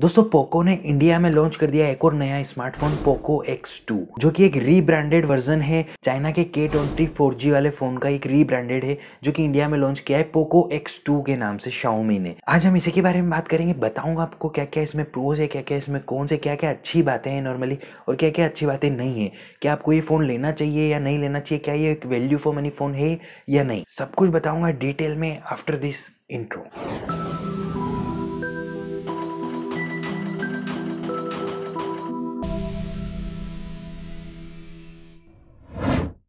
दोस्तों पोको ने इंडिया में लॉन्च कर दिया एक और नया स्मार्टफ़ोन पोको X2 जो कि एक रीब्रांडेड वर्जन है। चाइना के के ट्वेंटी फोर वाले फ़ोन का एक रीब्रांडेड है, जो कि इंडिया में लॉन्च किया है पोको X2 के नाम से शाओमी ने। आज हम इसी के बारे में बात करेंगे। बताऊँगा आपको क्या क्या इसमें प्रोज है क्या क्या इसमें कौन से क्या क्या अच्छी बातें हैं नॉर्मली और क्या क्या अच्छी बातें नहीं है। क्या आपको ये फ़ोन लेना चाहिए या नहीं लेना चाहिए? क्या ये एक वैल्यू फॉर मनी फ़ोन है या नहीं? सब कुछ बताऊँगा डिटेल में आफ्टर दिस इंट्रो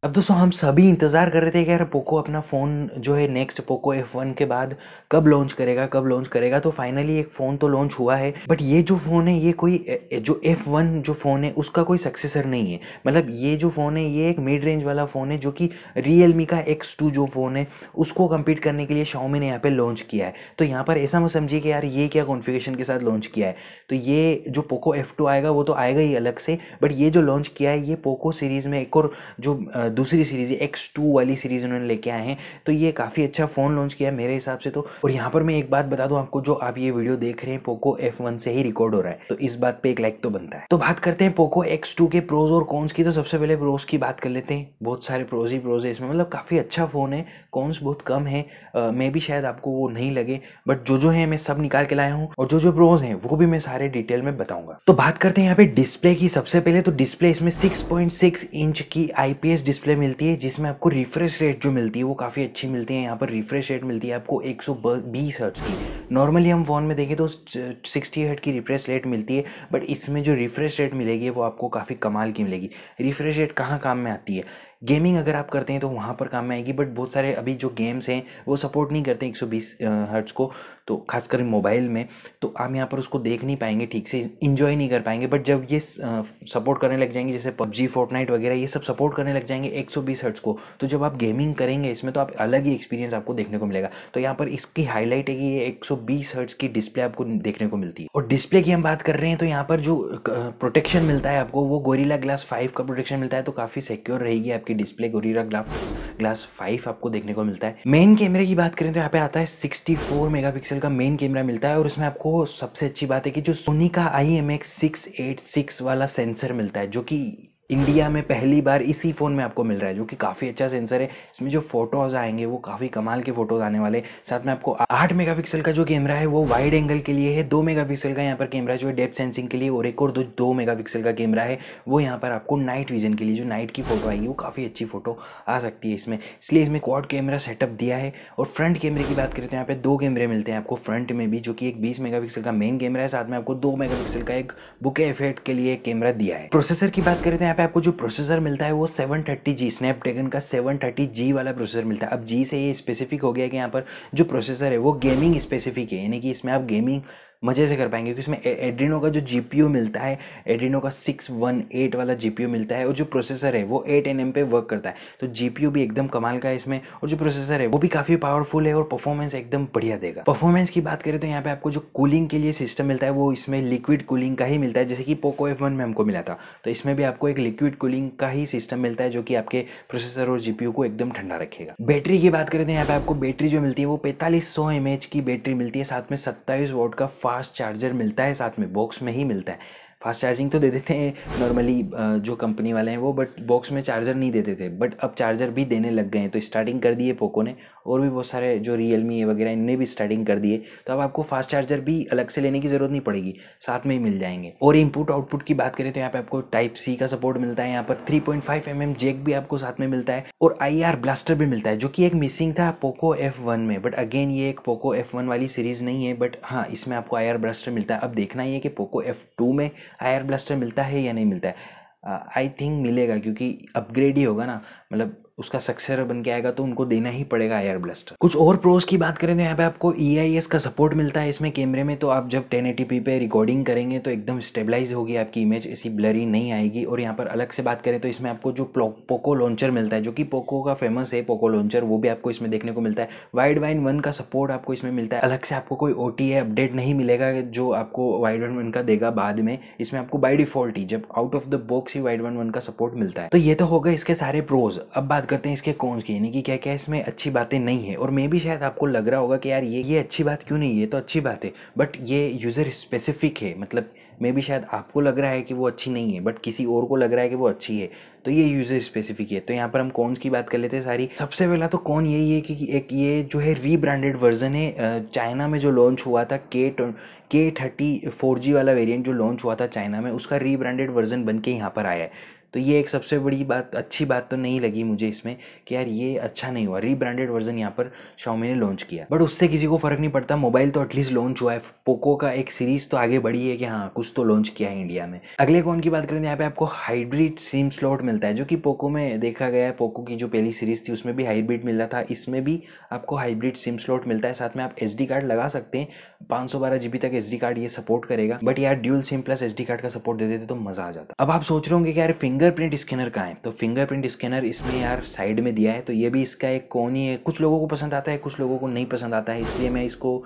अब दोस्तों, हम सभी इंतज़ार कर रहे थे कि यार पोको अपना फ़ोन जो है नेक्स्ट पोको एफ़ वन के बाद कब लॉन्च करेगा, कब लॉन्च करेगा। तो फाइनली एक फ़ोन तो लॉन्च हुआ है बट ये जो फ़ोन है, ये कोई, जो एफ़ वन जो फ़ोन है, उसका कोई सक्सेसर नहीं है। मतलब ये जो फ़ोन है, ये एक मिड रेंज वाला फ़ोन है, जो कि रियल का एक्स टू जो फ़ोन है, उसको कम्पीट करने के लिए शाओमी ने यहाँ पर लॉन्च किया है। तो यहाँ पर ऐसा मत समझिए कि यार ये क्या कॉन्फ़िगरेशन के साथ लॉन्च किया है। तो ये जो पोको एफ़ टू आएगा, वो तो आएगा ही अलग से बट ये जो लॉन्च किया है, ये पोको सीरीज़ में एक और जो दूसरी सीरीज़ एक्स टू वाली सीरीज़ उन्होंने लेके आए हैं। तो ये काफ़ी अच्छा फ़ोन लॉन्च किया मेरे हिसाब से तो। और यहाँ पर मैं एक बात बता दूँ आपको, जो आप ये वीडियो देख रहे हैं पोको एफ़ वन से ही रिकॉर्ड हो रहा है। तो इस बात पे एक लाइक तो बनता है। तो बात करते हैं पोको एक्स टू के प्रोज और कॉन्स की। तो सबसे पहले प्रोज की बात कर लेते हैं। बहुत सारे प्रोज ही प्रोज है इसमें। मतलब काफ़ी अच्छा फ़ोन है। कॉन्स बहुत कम है। मे भी शायद आपको वो नहीं लगे बट जो जो है मैं सब निकाल के लाया हूँ। और जो जो प्रोज हैं, वो भी मैं सारे डिटेल में बताऊँगा। तो बात करते हैं यहाँ पे डिस्प्ले की सबसे पहले। तो डिस्प्ले इसमें 6.6 इंच की आईपीएस डिस्प्ले मिलती है, जिसमें आपको रिफ्रेश रेट जो मिलती है, वो काफ़ी अच्छी मिलती है। यहाँ पर रिफ्रेश रेट मिलती है आपको एक सौ बीस हर्ट्स की। नॉर्मली हम फ़ोन में देखें तो सिक्सटी हर्ट की रिफ्रेश रेट मिलती है बट इसमें जो रिफ्रेश रेट मिलेगी, वो आपको काफ़ी कमाल की मिलेगी। रिफ्रेश रेट कहाँ काम में आती है? गेमिंग अगर आप करते हैं तो वहाँ पर काम में आएगी बट बहुत सारे अभी जो गेम्स हैं, वो सपोर्ट नहीं करते 120 हर्ट्स को तो खासकर मोबाइल में तो आप यहाँ पर उसको देख नहीं पाएँगे, ठीक से इन्जॉय नहीं कर पाएँगे बट जब ये सपोर्ट करने लग जाएँगे, जैसे पबजी फोर्टनाइट वगैरह, ये सब सपोर्ट करने लग जाएँगे 120 हर्ट्स को तो जब आप गेमिंग करेंगे इसमें तो आप अलग ही एक्सपीरियंस आपको देखने को मिलेगा। तो यहाँ पर इसकी हाईलाइट है कि ये एक हर्ट्स की डिस्प्ले आपको देखने को मिलती है। और डिस्प्ले की हम बात कर रहे हैं तो यहाँ पर जो प्रोटेक्शन मिलता है आपको, वो गोरीला ग्लास फाइव का प्रोटेक्शन मिलता है तो काफ़ी सिक्योर रहेगी आपकी display Gorilla glass glass five आपको देखने को मिलता है। मेन कैमरे की बात करें तो यहाँ पे आता है 64 मेगापिक्सल का मेन कैमरा मिलता है और उसमें आपको सबसे अच्छी बात है कि जो सोनी का आई एम वाला सेंसर मिलता है, जो कि इंडिया में पहली बार इसी फ़ोन में आपको मिल रहा है, जो कि काफ़ी अच्छा सेंसर है। इसमें जो फ़ोटोज़ आएँगे, वो काफ़ी कमाल के फ़ोटोज़ आने वाले साथ में आपको आठ मेगापिक्सल का जो कैमरा है, वो वाइड एंगल के लिए है। दो मेगापिक्सल का यहाँ पर कैमरा जो है डेप सेंसिंग के लिए, और एक और दो दो मेगापिक्सल का कैमरा है, वो यहाँ पर आपको नाइट विजन के लिए, जो नाइट की फ़ोटो आएगी, वो काफ़ी अच्छी फ़ोटो आ सकती है इसमें। इसलिए इसमें क्वाड कैमरा सेटअप दिया है, और फ्रंट कैमरे की बात करें तो यहाँ पे दो कैमरे मिलते हैं आपको फ्रंट में भी, जो कि एक बीस मेगा का मेन कैमरा है। साथ में आपको दो मेगा का एक बुके इफ़ेक्ट के लिए कैमरा दिया है। प्रोसेसर की बात करें तो यहाँ पे आपको जो प्रोसेसर मिलता है वो 730 जी स्नैपड्रैगन का 730 जी वाला प्रोसेसर मिलता है। अब जी से ये स्पेसिफिक हो गया कि यहाँ पर जो प्रोसेसर है वो गेमिंग स्पेसिफिक है, यानी कि इसमें आप गेमिंग मज़े से कर पाएँगे, क्योंकि इसमें एड्रीनो का जो जीपीयू मिलता है एड्रीनो का सिक्स वन एट वाला जीपीयू मिलता है, और जो प्रोसेसर है, वो एट एनएम पे वर्क करता है। तो जीपीयू भी एकदम कमाल का है इसमें, और जो प्रोसेसर है, वो भी काफ़ी पावरफुल है, और परफॉर्मेंस एकदम बढ़िया देगा। परफॉर्मेंस की बात करें तो यहाँ पे आपको जो कूलिंग के लिए सिस्टम मिलता है, वो इसमें लिक्विड कूलिंग का ही मिलता है, जैसे कि पोको एफ़ में हमको मिला था। तो इसमें भी आपको एक लिक्विड कूलिंग का ही सिस्टम मिलता है, जो कि आपके प्रोसेसर और जीपीयू को एकदम ठंडा रखेगा। बैटरी की बात करें तो यहाँ पे आपको बैटरी जो मिलती है, वो पैंतालीस सौ की बैटरी मिलती है, साथ में सत्ताईस वोट का फास्ट चार्जर मिलता है साथ में बॉक्स में ही मिलता है। फास्ट चार्जिंग तो दे देते हैं नॉर्मली जो कंपनी वाले हैं वो बट बॉक्स में चार्जर नहीं देते थे। बट अब चार्जर भी देने लग गए हैं तो स्टार्टिंग कर दिए पोको ने, और भी बहुत सारे जो रियल मी वगैरह, इनने भी स्टार्टिंग कर दिए। तो अब आपको फास्ट चार्जर भी अलग से लेने की ज़रूरत नहीं पड़ेगी, साथ में ही मिल जाएँगे। और इनपुट आउटपुट की बात करें तो यहाँ पे आपको टाइप सी का सपोर्ट मिलता है, यहाँ पर three point five M M jack भी आपको साथ में मिलता है, और आई आर ब्लास्टर भी मिलता है, जो कि एक मिसिंग था पोको एफ़ वन में। बट अगेन ये एक पोको एफ़ वन वाली सीरीज़ नहीं है बट हाँ इसमें आपको आई आर ब्लास्टर मिलता है। अब देखना ही है कि पोको एफ़ टू में आई आर ब्लास्टर मिलता है या नहीं मिलता है? आई थिंक मिलेगा क्योंकि अपग्रेड ही होगा ना। मतलब उसका सक्सेसर बन के आएगा तो उनको देना ही पड़ेगा एयर ब्लास्टर कुछ और प्रोज की बात करें तो यहाँ पे आपको ई e का सपोर्ट मिलता है इसमें कैमरे में तो आप जब टेन पे रिकॉर्डिंग करेंगे तो एकदम स्टेबलाइज होगी आपकी इमेज ऐसी ब्लरी नहीं आएगी। और यहाँ पर अलग से बात करें तो इसमें आपको जो पोको लॉन्चर मिलता है, जो कि पोको का फ़ेमस है पोको लॉन्चर वो भी आपको इसमें देखने को मिलता है। वाइड वाइन वन का सपोर्ट आपको इसमें मिलता है। अलग से आपको कोई ओटीए अपडेट नहीं मिलेगा, जो आपको वाइड वन वन का देगा बाद में। इसमें आपको बाई डिफ़ॉल्ट ही, जब आउट ऑफ़ द बॉक्स ही वाइड वन वन का सपोर्ट मिलता है। तो ये तो होगा इसके सारे प्रोज अब बात करते हैं इसके कौन की, यानी कि क्या क्या इसमें अच्छी बातें नहीं है। और मे भी शायद आपको लग रहा होगा कि यार ये ये अच्छी बात क्यों नहीं है? तो अच्छी बात है। बट ये यूज़र स्पेसिफिक है। मतलब मे भी शायद आपको लग रहा है कि वो अच्छी नहीं है बट किसी और को लग रहा है कि वो अच्छी है। तो ये यूज़र स्पेसिफिक है। तो यहाँ पर हम कौन की बात कर लेते हैं सारी। सबसे पहला तो कौन यही है कि एक ये जो है रीब्रांडेड वर्जन है चाइना में जो लॉन्च हुआ था के के थर्टी फोर जी वाला वेरिएंट जो लॉन्च हुआ था चाइना में, उसका रीब्रांडेड वर्जन बन के यहाँ पर आया है। तो ये एक सबसे बड़ी बात, अच्छी बात तो नहीं लगी मुझे इसमें कि यार ये अच्छा नहीं हुआ। रीब्रांडेड वर्जन यहाँ पर शाओमी ने लॉन्च किया। बट उससे किसी को फ़र्क नहीं पड़ता। मोबाइल तो एटलीस्ट लॉन्च हुआ है। पोको का एक सीरीज़ तो आगे बढ़ी है कि हाँ कुछ तो लॉन्च किया है इंडिया में। अगले कौन की बात करें, यहाँ पे आपको हाइब्रिड सिम स्लॉट मिलता है, जो कि पोको में देखा गया है। पोको की जो पहली सीरीज़ थी, उसमें भी हाइब्रिड मिल रहा था। इसमें भी आपको हाइब्रिड सिम स्लॉट मिलता है। साथ में आप एसडी कार्ड लगा सकते हैं। पाँच सौ तक एसडी कार्ड ये सपोर्ट करेगा। बट यार dual SIM plus SD card का सपोर्ट दे देते तो मज़ा आ जाता। अब आप सोच रहे होंगे कि यार फिंगरप्रिंट स्कैनर कहाँ है? तो फिंगरप्रिंट स्कैनर इसमें यार साइड में दिया है तो ये भी इसका एक कौन ही है? कुछ लोगों को पसंद आता है, कुछ लोगों को नहीं पसंद आता है, इसलिए मैं इसको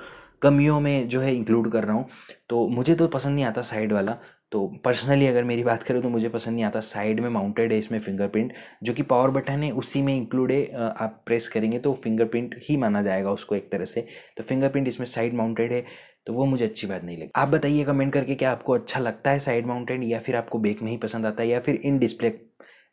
कमियों में जो है इंक्लूड कर रहा हूँ। तो मुझे तो पसंद नहीं आता साइड वाला तो पर्सनली अगर मेरी बात करूँ तो मुझे पसंद नहीं आता साइड में माउंटेड है इसमें फिंगरप्रिंट जो कि पावर बटन है, उसी में इंक्लूड है आप प्रेस करेंगे तो फिंगरप्रिंट ही माना जाएगा उसको एक तरह से। तो फिंगरप्रिंट इसमें साइड माउंटेड है तो वो मुझे अच्छी बात नहीं लगी आप बताइए कमेंट करके क्या आपको अच्छा लगता है साइड माउंटेड या फिर आपको बेक में ही पसंद आता है या फिर इन डिस्प्ले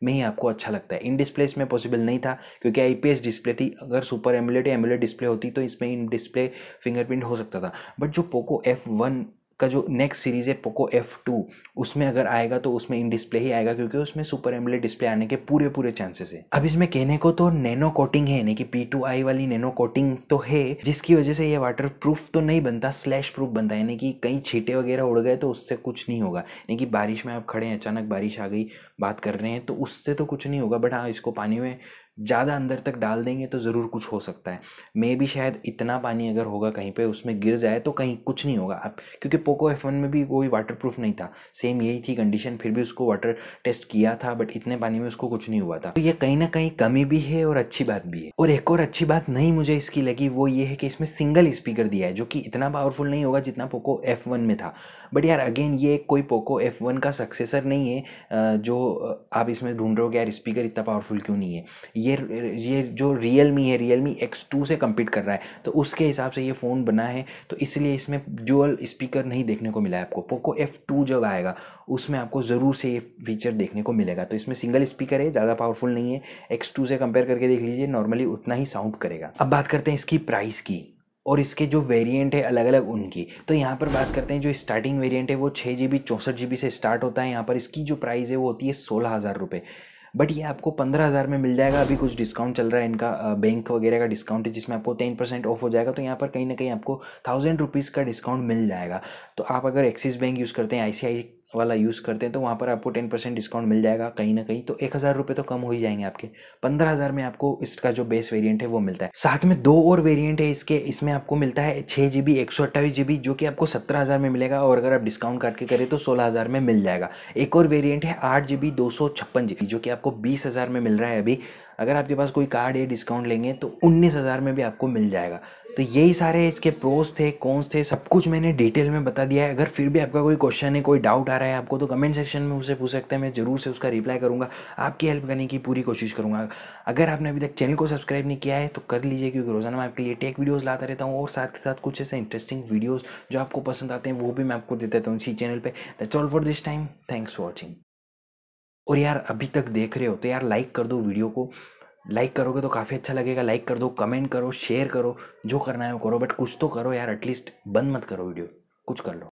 में ही आपको अच्छा लगता है? इन डिस्प्ले इसमें पॉसिबल नहीं था, क्योंकि आईपीएस डिस्प्ले थी। अगर सुपर एमुलेट या एमुलेट डिस्प्ले होती तो इसमें इन डिस्प्ले फिंगरप्रिंट हो सकता था। बट जो पोको एफ़ वन का जो नेक्स्ट सीरीज़ है पोको एफ़ टू उसमें अगर आएगा तो उसमें इन डिस्प्ले ही आएगा क्योंकि उसमें सुपर एमले डिस्प्ले आने के पूरे पूरे चांसेस है। अब इसमें कहने को तो नैनो कोटिंग है यानी कि पी टू आई वाली नैनो कोटिंग तो है, जिसकी वजह से ये वाटर प्रूफ तो नहीं बनता स्लैश प्रूफ बनता है, यानी कि कहीं छीटे वगैरह उड़ गए तो उससे कुछ नहीं होगा। यानी कि बारिश में आप खड़े हैं, अचानक बारिश आ गई, बात कर रहे हैं तो उससे तो कुछ नहीं होगा बट हाँ इसको पानी में ज़्यादा अंदर तक डाल देंगे तो ज़रूर कुछ हो सकता है। मे भी शायद इतना पानी अगर होगा कहीं पे, उसमें गिर जाए तो कहीं कुछ नहीं होगा। आप, क्योंकि पोको एफ़ वन में भी कोई वाटर प्रूफ नहीं था। सेम यही थी कंडीशन फिर भी उसको वाटर टेस्ट किया था बट इतने पानी में उसको कुछ नहीं हुआ था। तो ये कहीं ना कहीं कमी भी है और अच्छी बात भी है। और एक और अच्छी बात नहीं मुझे इसकी लगी, वो ये है कि इसमें सिंगल स्पीकर दिया है, जो कि इतना पावरफुल नहीं होगा जितना पोको एफ़ में था। बट यार अगेन ये कोई पोको एफ़ वन का सक्सेसर नहीं है जो आप इसमें ढूंढ रहे हो कि यार स्पीकर इतना पावरफुल क्यों नहीं है? ये ये जो रियल मी है रियल मी एक्स टू से कम्पीट कर रहा है तो उसके हिसाब से ये फ़ोन बना है तो इसलिए इसमें ड्यूअल स्पीकर नहीं देखने को मिला है आपको। पोको एफ़ टू जब आएगा, उसमें आपको ज़रूर से ये फीचर देखने को मिलेगा। तो इसमें सिंगल स्पीकर है, ज़्यादा पावरफुल नहीं है एक्स टू से कंपेयर करके देख लीजिए नॉर्मली उतना ही साउंड करेगा। अब बात करते हैं इसकी प्राइस की। और इसके जो वेरिएंट है अलग अलग उनकी। तो यहाँ पर बात करते हैं, जो स्टार्टिंग वेरिएंट है वो छः जी बी चौंसठ जी बी से स्टार्ट होता है। यहाँ पर इसकी जो प्राइस है वो होती है सोलह हज़ार रुपये बट ये आपको पंद्रह हज़ार में मिल जाएगा। अभी कुछ डिस्काउंट चल रहा है इनका बैंक वगैरह का डिस्काउंट है, जिसमें आपको टेन परसेंट ऑफ़ हो जाएगा। तो यहाँ पर कहीं ना कहीं आपको थाउज़ेंड रुपीज़ का डिस्काउंट मिल जाएगा। तो आप अगर एक्सिस बैंक यूज़ करते हैं आई वाला यूज़ करते हैं तो वहाँ पर आपको टेन परसेंट डिस्काउंट मिल जाएगा कहीं ना कहीं। तो एक हज़ार रुपये तो कम हो ही जाएँगे आपके। पंद्रह हज़ार में आपको इसका जो बेस वेरिएंट है, वो मिलता है। साथ में दो और वेरिएंट है इसके, इसमें आपको मिलता है छः जी बी एक सौ अट्ठाईस जी बी जो कि आपको सत्रह हज़ार में मिलेगा और अगर आप डिस्काउंट काट के करें तो सोलह हज़ार में मिल जाएगा। एक और वेरियंट है आठ जी बी दो सौ छप्पन जी बी जो कि आपको बीस हज़ार में मिल रहा है अभी। अगर आपके पास कोई कार्ड है डिस्काउंट लेंगे तो उन्नीस हज़ार में भी आपको मिल जाएगा। तो यही सारे इसके प्रोस थे कॉन्स थे, सब कुछ मैंने डिटेल में बता दिया है। अगर फिर भी आपका कोई क्वेश्चन है, कोई डाउट आ रहा है, आपको तो कमेंट सेक्शन में उसे पूछ सकते हैं, मैं ज़रूर से उसका रिप्लाई करूँगा। आपकी हेल्प करने की पूरी कोशिश करूँगा। अगर आपने अभी तक चैनल को सब्सक्राइब नहीं किया है तो कर लीजिए, क्योंकि रोज़ाना मैं आपके लिए टेक वीडियोज़ लाता रहता हूँ, और साथ ही साथ कुछ ऐसे इंटरेस्टिंग वीडियोज़ जो आपको पसंद आते हैं, वो भी मैं आपको देता हूँ इसी चैनल पर that's all for this time thanks for watching और यार, अभी तक देख रहे हो तो यार लाइक कर दो वीडियो को। लाइक करोगे तो काफ़ी अच्छा लगेगा। लाइक कर दो कमेंट करो शेयर करो, जो करना है वो करो बट कुछ तो करो यार एटलीस्ट बंद मत करो वीडियो कुछ कर लो।